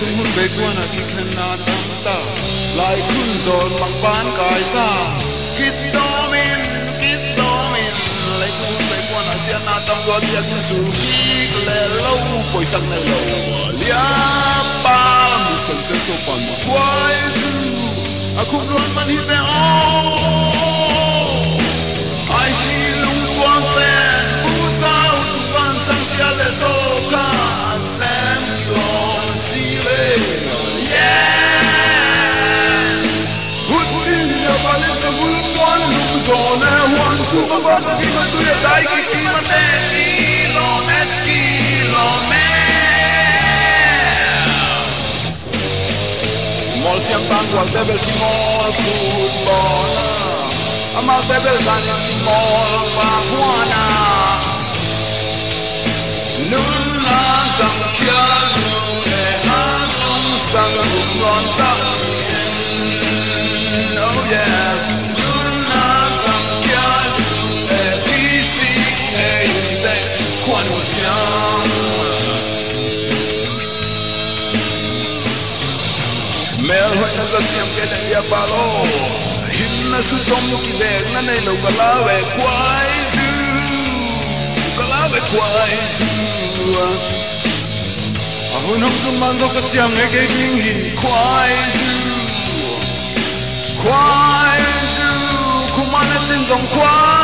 kwa na ki na tam lai kun दुनिया वाले सबूर कौन कौन है वन सुपर बॉस की मजदूर दाई की कीमत है किलो में किलो में Mol siamo tanto al debel di mol football, ma al debel d'animo, ma la siam ke dang ya pa lo hin na su som ki ve na nei lo ka la ve kwai du ka la ve kwai du a hu nong su man do ka siam ne ke king hi kwai du kwai du ku sin dong kwai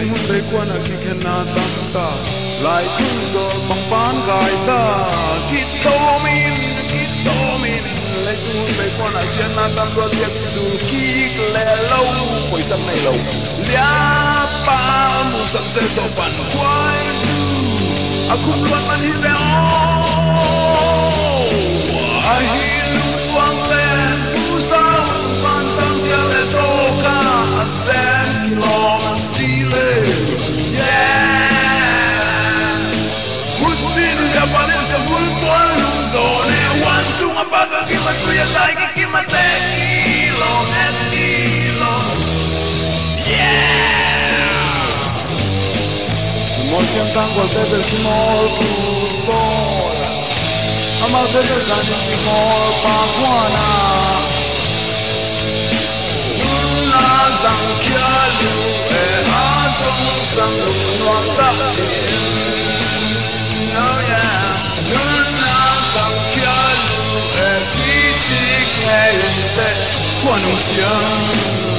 lấy tung hun quan a ki khen na tam ta lại kun zo bang pan gai ta ki to min ki to min lấy tung hun lấy quan a sian na tam do tiek su ki le lo poi sam nei lo lia pa mu sam se so pan kwai tu a kum luan man hi le o a japonês que vulto no zone Wan sung a paga que ma tuya dai que que ma te kilo net kilo Yeah Mol siam tang wal te bel ki mol futbol Amal te bel tanya ki anunciar.